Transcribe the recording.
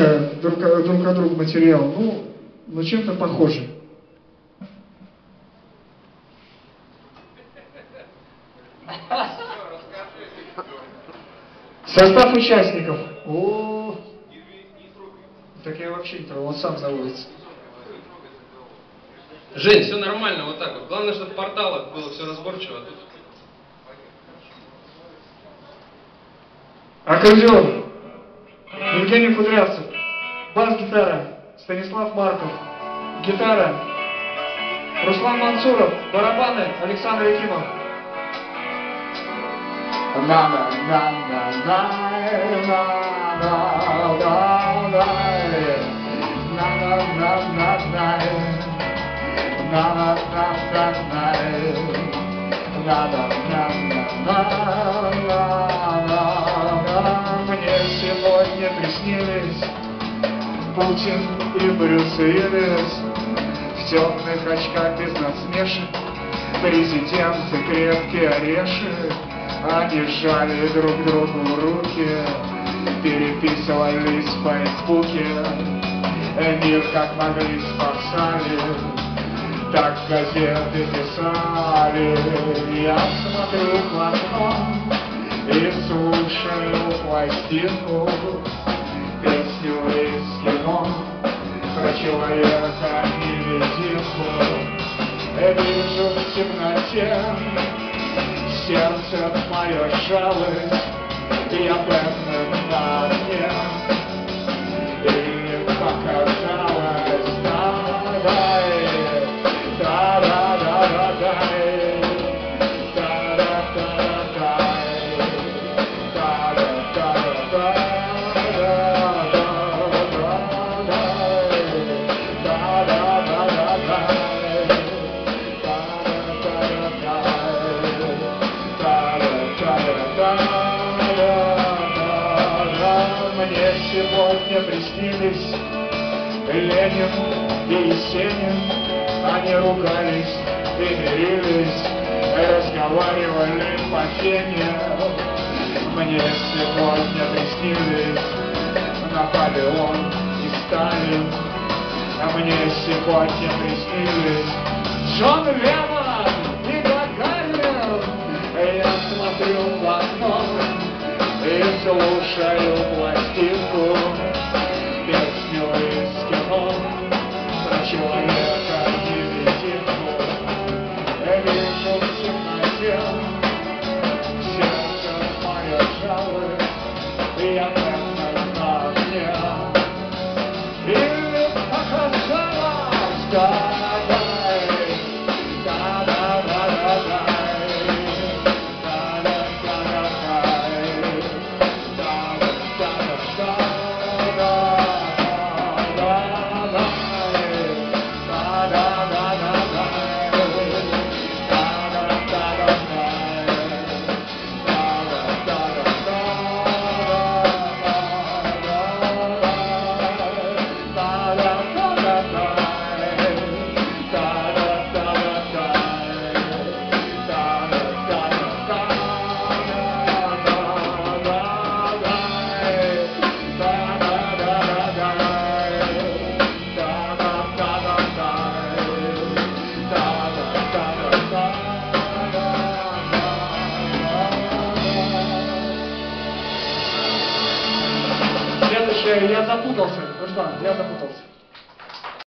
похожий друг, друг от друга материал, ну, ну чем-то похожий. Состав участников. О, так я вообще не трогал, он сам заводится. Жень, все нормально, вот так вот. Главное, чтобы в порталах было все разборчиво. а тут Аккордеон. Евгений Кудрявцев. Бас-гитара. Станислав Марков. Гитара. Руслан Мансуров. Барабаны. Александр Якимов. Мне Путин и Брюс Уиллис. В темных очках без насмешек Президент и крепкий орешек Они сжали друг другу руки Переписывались в Фейсбуке. Мир как могли спасали Так газеты писали. Я смотрю в окно И слушаю пластинку Песню из человека невидимку Вижу в темноте Сердце мое жалость Я певным на мне Мне сегодня приснились Ленин и Есенин. Они ругались и мирились Разговаривали по теме. Мне сегодня приснились Наполеон и Сталин. А мне сегодня приснились Джон Леннон и Гагарин Я смотрю в окно и слушаю пластинку Песню из кино Про человека невидимку Вижу в темноте Сердце мое жалость Я прямо на мне И показалось Да-дай я запутался. Руслан, я запутался.